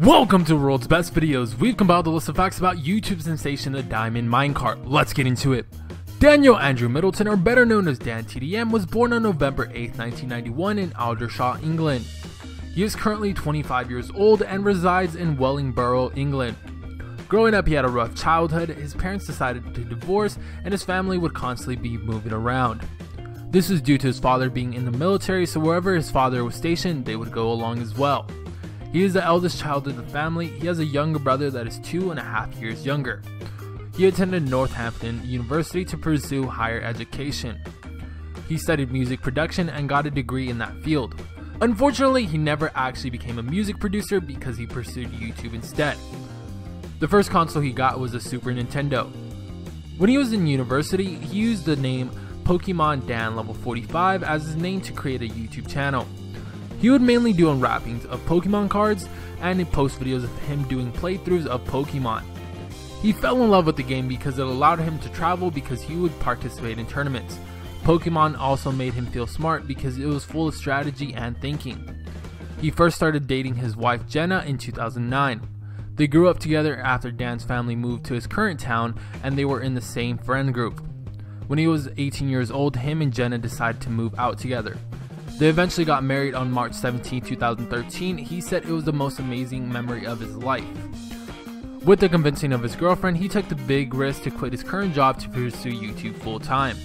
Welcome to World's Best Videos. We've compiled a list of facts about YouTube sensation The Diamond Minecart. Let's get into it. Daniel Andrew Middleton, or better known as Dan TDM, was born on November 8, 1991 in Aldershot, England. He is currently 25 years old and resides in Wellingborough, England. Growing up, he had a rough childhood, his parents decided to divorce, and his family would constantly be moving around. This was due to his father being in the military, so wherever his father was stationed, they would go along as well. He is the eldest child in the family. He has a younger brother that is two and a half years younger. He attended Northampton University to pursue higher education. He studied music production and got a degree in that field. Unfortunately, he never actually became a music producer because he pursued YouTube instead. The first console he got was a Super Nintendo. When he was in university, he used the name Pokemon Dan Level 45 as his name to create a YouTube channel. He would mainly do unwrappings of Pokemon cards and post videos of him doing playthroughs of Pokemon. He fell in love with the game because it allowed him to travel because he would participate in tournaments. Pokemon also made him feel smart because it was full of strategy and thinking. He first started dating his wife Jenna in 2009. They grew up together after Dan's family moved to his current town and they were in the same friend group. When he was 18 years old, him and Jenna decided to move out together. They eventually got married on March 17, 2013. He said it was the most amazing memory of his life. With the convincing of his girlfriend, he took the big risk to quit his current job to pursue YouTube full time.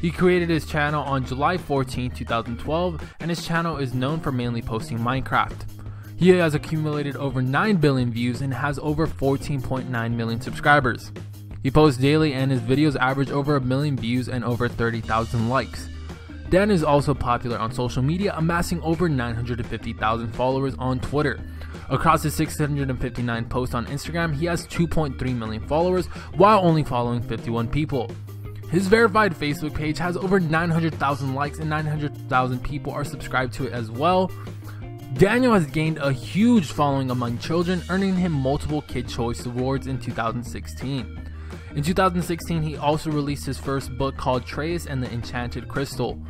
He created his channel on July 14, 2012, and his channel is known for mainly posting Minecraft. He has accumulated over 9 billion views and has over 14.9 million subscribers. He posts daily and his videos average over a million views and over 30,000 likes. Dan is also popular on social media, amassing over 950,000 followers on Twitter. Across his 659 posts on Instagram, he has 2.3 million followers while only following 51 people. His verified Facebook page has over 900,000 likes and 900,000 people are subscribed to it as well. Daniel has gained a huge following among children, earning him multiple Kid Choice Awards in 2016. In 2016, he also released his first book called Trayaurus and the Enchanted Crystal.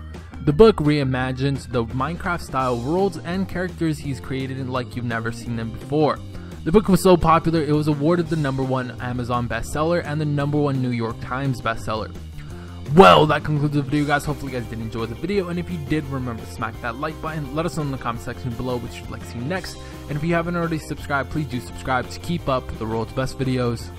The book reimagines the Minecraft style worlds and characters he's created in like you've never seen them before. The book was so popular it was awarded the number one Amazon bestseller and the number one New York Times bestseller. Well, that concludes the video guys. Hopefully you guys did enjoy the video and if you did, remember to smack that like button. Let us know in the comment section below which you'd like to see next. And if you haven't already subscribed, please do subscribe to keep up with the world's best videos.